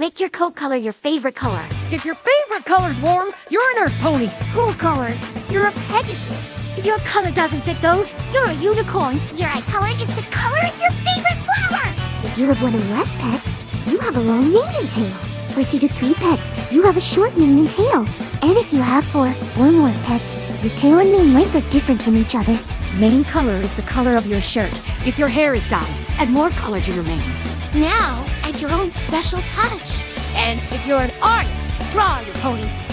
Make your coat color your favorite color. If your favorite color's warm, you're an Earth pony. Cool color, you're a Pegasus. If your color doesn't fit those, you're a unicorn. Your eye color is the color of your favorite flower. If you have one or less pets, you have a long mane and tail. For two to three pets, you have a short mane and tail. And if you have four or more pets, your tail and mane length are different from each other. Mane color is the color of your shirt. If your hair is dyed, add more color to your mane. Now, add your own special touch. And if you're an artist, draw your pony